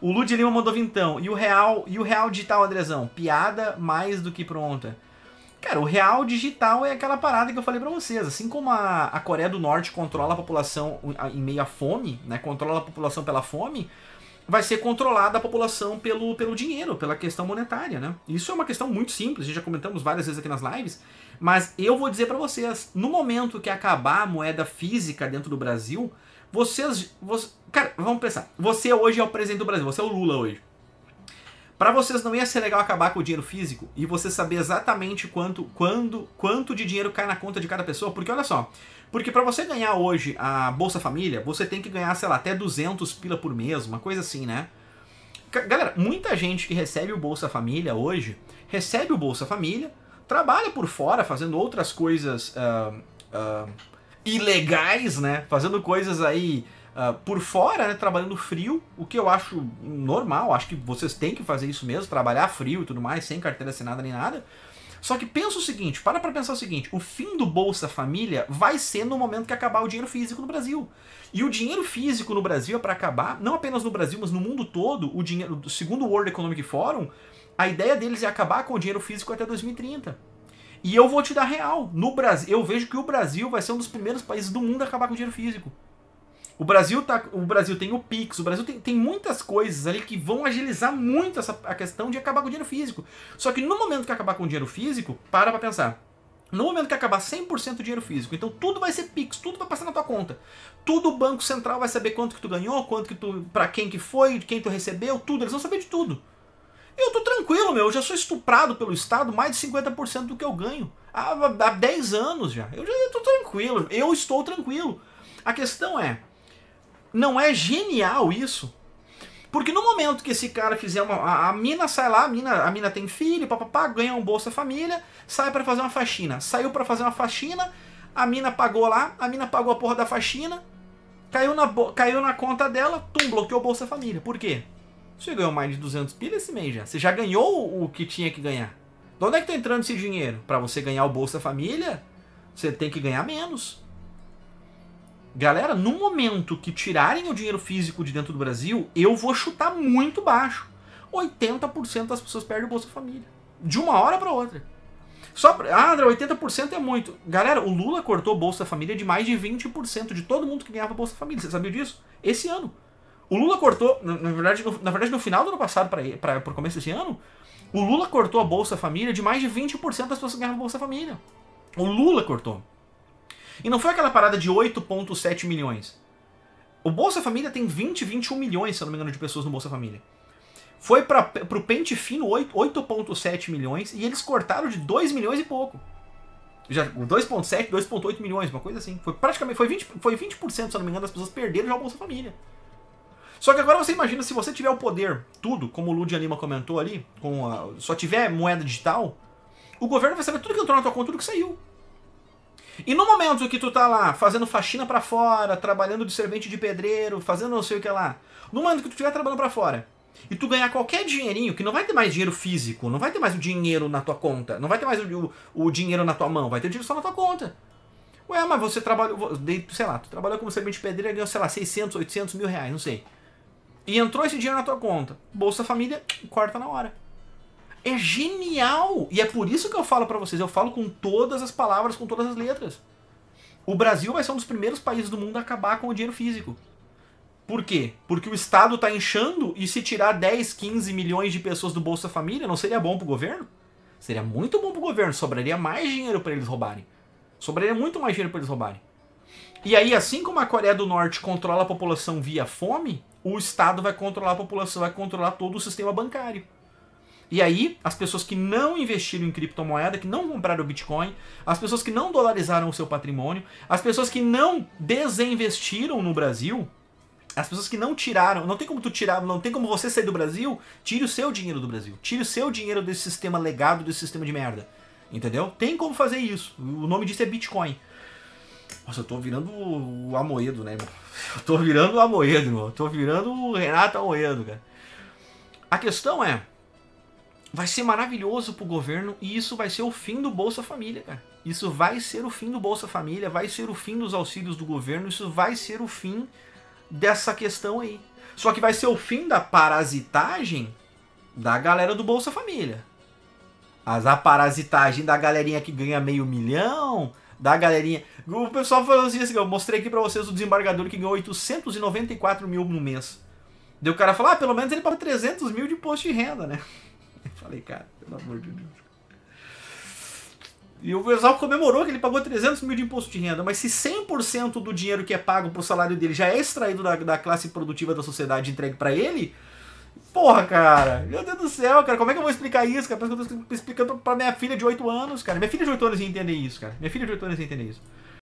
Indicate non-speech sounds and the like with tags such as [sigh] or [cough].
O Lud Lima mandou vintão. E o real, e o real digital, Andrezão? Piada mais do que pronta. Cara, o real digital é aquela parada que eu falei para vocês. Assim como a, a Coreia do Norte controla a população em meio à fome, né? Controla a população pela fome, vai ser controlada a população pelo, pelo dinheiro, pela questão monetária, né? Isso é uma questão muito simples, a gente já comentamos várias vezes aqui nas lives, mas eu vou dizer para vocês, no momento que acabar a moeda física dentro do Brasil, vocês, você, cara, vamos pensar. Você hoje é o presidente do Brasil, você é o Lula hoje. Para vocês não ia ser legal acabar com o dinheiro físico e você saber exatamente quanto, quando, quanto de dinheiro cai na conta de cada pessoa? Porque olha só, porque para você ganhar hoje a Bolsa Família, você tem que ganhar, sei lá, até 200 pila por mês, uma coisa assim, né? Galera, muita gente que recebe o Bolsa Família hoje, recebe o Bolsa Família, trabalha por fora fazendo outras coisas uh, uh, ilegais, né? Fazendo coisas aí uh, por fora, né, trabalhando frio, o que eu acho normal, acho que vocês têm que fazer isso mesmo, trabalhar frio e tudo mais, sem carteira assinada nem nada. Só que pensa o seguinte, para pra pensar o seguinte, o fim do Bolsa Família vai ser no momento que acabar o dinheiro físico no Brasil. E o dinheiro físico no Brasil é para acabar, não apenas no Brasil, mas no mundo todo, o dinheiro, segundo o World Economic Forum, a ideia deles é acabar com o dinheiro físico até 2030. E eu vou te dar real, no Brasil, eu vejo que o Brasil vai ser um dos primeiros países do mundo a acabar com o dinheiro físico. O Brasil, tá, o Brasil tem o Pix, o Brasil tem, tem muitas coisas ali que vão agilizar muito essa, a questão de acabar com o dinheiro físico. Só que no momento que acabar com o dinheiro físico, para pra pensar. No momento que acabar 100% do dinheiro físico, então tudo vai ser Pix, tudo vai passar na tua conta. Tudo o Banco Central vai saber quanto que tu ganhou, quanto que tu, para quem que foi, quem tu recebeu, tudo, eles vão saber de tudo. Eu tô tranquilo, meu, eu já sou estuprado pelo Estado mais de 50% do que eu ganho. Há, há 10 anos já. Eu já tô tranquilo, eu estou tranquilo. A questão é, não é genial isso? Porque no momento que esse cara fizer uma. A, a mina sai lá, a mina, a mina tem filho, papapá, ganha um Bolsa Família, sai para fazer uma faxina. Saiu para fazer uma faxina, a mina pagou lá, a mina pagou a porra da faxina, caiu na, caiu na conta dela, tum, bloqueou o Bolsa Família. Por quê? Você ganhou mais de 200 pila esse mês já. Você já ganhou o que tinha que ganhar. De onde é que tá entrando esse dinheiro? Para você ganhar o Bolsa Família, você tem que ganhar menos. Galera, no momento que tirarem o dinheiro físico de dentro do Brasil, eu vou chutar muito baixo. 80% das pessoas perdem o Bolsa Família. De uma hora para outra. Só pra... Ah, André, 80% é muito. Galera, o Lula cortou Bolsa Família de mais de 20% de todo mundo que ganhava Bolsa Família. Você sabia disso? Esse ano. O Lula cortou, na verdade, no, na verdade, no final do ano passado, para o começo desse ano, o Lula cortou a Bolsa Família de mais de 20% das pessoas que ganhavam Bolsa Família. O Lula cortou. E não foi aquela parada de 8,7 milhões. O Bolsa Família tem 20, 21 milhões, se eu não me engano, de pessoas no Bolsa Família. Foi para pro pente fino 8,7 milhões e eles cortaram de 2 milhões e pouco. Já 2,7, 2,8 milhões, uma coisa assim. Foi praticamente foi 20, foi 20%, se eu não me engano, das pessoas perderam já o Bolsa Família. Só que agora você imagina se você tiver o poder, tudo, como o Ludia Lima comentou ali, com a, só tiver moeda digital, o governo vai saber tudo que entrou na tua conta, tudo que saiu. E no momento que tu tá lá fazendo faxina para fora, trabalhando de servente de pedreiro, fazendo não sei o que lá, no momento que tu estiver trabalhando para fora, e tu ganhar qualquer dinheirinho, que não vai ter mais dinheiro físico, não vai ter mais o dinheiro na tua conta, não vai ter mais o, o, o dinheiro na tua mão, vai ter dinheiro só na tua conta. Ué, mas você trabalhou, sei lá, tu trabalhou como servente de pedreiro e ganhou, sei lá, 600, 800 mil reais, não sei. E entrou esse dinheiro na tua conta. Bolsa Família, corta na hora é genial. E é por isso que eu falo para vocês, eu falo com todas as palavras, com todas as letras. O Brasil vai ser um dos primeiros países do mundo a acabar com o dinheiro físico. Por quê? Porque o Estado está inchando e se tirar 10, 15 milhões de pessoas do Bolsa Família, não seria bom para o governo? Seria muito bom para o governo, sobraria mais dinheiro para eles roubarem. Sobraria muito mais dinheiro para eles roubarem. E aí, assim como a Coreia do Norte controla a população via fome, o Estado vai controlar a população, vai controlar todo o sistema bancário. E aí, as pessoas que não investiram em criptomoeda, que não compraram Bitcoin, as pessoas que não dolarizaram o seu patrimônio, as pessoas que não desinvestiram no Brasil, as pessoas que não tiraram, não tem como tu tirar, não tem como você sair do Brasil, tire o seu dinheiro do Brasil. Tire o seu dinheiro desse sistema legado, desse sistema de merda. Entendeu? Tem como fazer isso. O nome disso é Bitcoin. Nossa, eu tô virando o Amoedo, né, irmão? Eu tô virando o Amoedo, irmão. Eu tô virando o Renato Amoedo, cara. A questão é, vai ser maravilhoso pro governo e isso vai ser o fim do Bolsa Família, cara. Isso vai ser o fim do Bolsa Família, vai ser o fim dos auxílios do governo, isso vai ser o fim dessa questão aí. Só que vai ser o fim da parasitagem da galera do Bolsa Família. As a parasitagem da galerinha que ganha meio milhão, da galerinha. O pessoal falou assim, assim eu mostrei aqui pra vocês o desembargador que ganhou 894 mil no mês. Daí o cara falou, ah, pelo menos ele paga 300 mil de imposto de renda, né? [laughs] Eu falei, cara, pelo amor de Deus. E o pessoal comemorou que ele pagou 300 mil de imposto de renda, mas se 100% do dinheiro que é pago pro salário dele já é extraído da, da classe produtiva da sociedade entregue para ele, porra, cara, meu Deus do céu, cara, como é que eu vou explicar isso, cara? Parece que eu tô explicando pra minha filha de 8 anos, cara. Minha filha de 8 anos ia entender isso, cara. Minha filha de 8 anos ia entender isso.